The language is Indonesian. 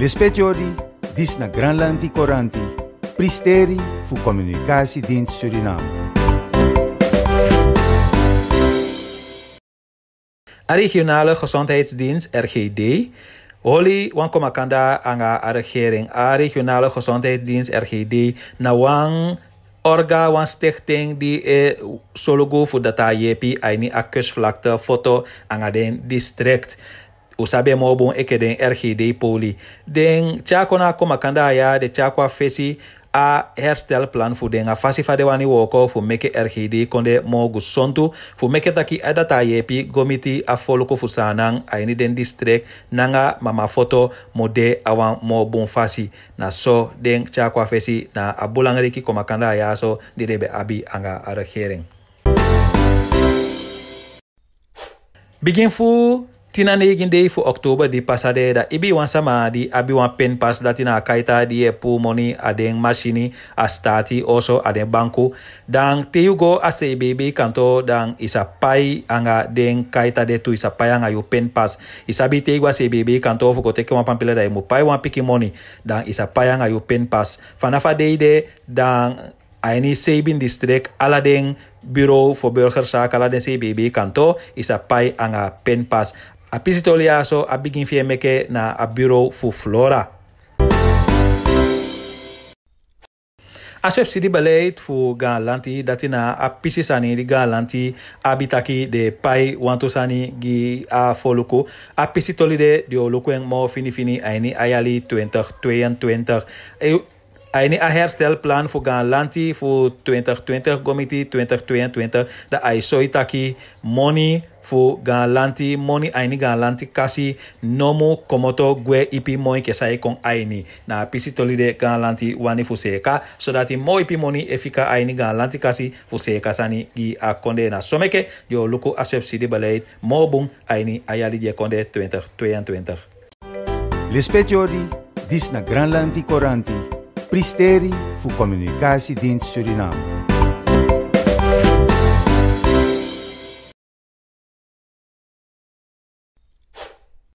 Lispetiori, dis na Granlandi Coranti, Pristeri fu Communicatiedienst Suriname. A regionale gezondheidsdienst RGD Holi wan komakanda anga a regering a regionale gezondheidsdienst RGD na wan orga wan stichting die e sologo fu data yepi aini a kusvlakte foto anga den district usabe mo bon eke den RGD poli. Den chakona komakanda ya de chakwa fesi a herstelplan fu den a fasi fade wani woko fu meke RGD konde mo gusontu fu meke taki adata yepi gomiti a folko fu sanang aini den district nanga mama foto mo de awan mo bon fasi. Na so den chakwa fesi na a bulangriki komakanda ya so di debe abi anga a regering Begin fu tina negin day fu oktober di pasade da ibi wan sama di abi wan pen pas da tina kaita di e pu moni adeng machini a stati also adeng banku. Dan a CBB kanto dan isa pai anga den kaita de tu isa pai anga yu pen pas. Isa bi teugo a CBB kanto fu ko teke wan pampila da mu pai wan piki moni. Dan isa pai anga yu pen pas. Fanafa day de dan aini Sabin district ala den bureau voor burgerzaken ala den CBB kanto isa pai anga pen pas a pisitoli so a begin fie meke na a bureau fu flora. A subsidi beleid fu gan lanti dati na a pisi sani di gan lanti abitaki de pai wanto sani gi a foluku. A pisi toli de di olukwen mo fini fini aini ayali 2022 e, Aini a herstelplan voor gaan lanti voor 2020 gomiti 2022 da ai soitaki money fu gan lanti moni aini gan lanti kasi nomu komoto gwe ipi moi ke sai kon aini. Na pisi tolide gan lanti wani fu seka so dati mo ipi moni efika aini gan lanti kasi fu seka sani gi a konde na someke yo luku a subsidi beleid mo bung aini ayali je konde 2022 Lispetiori, dis na Granlandi Coranti, Pristeri fu Communicatiedienst Suriname.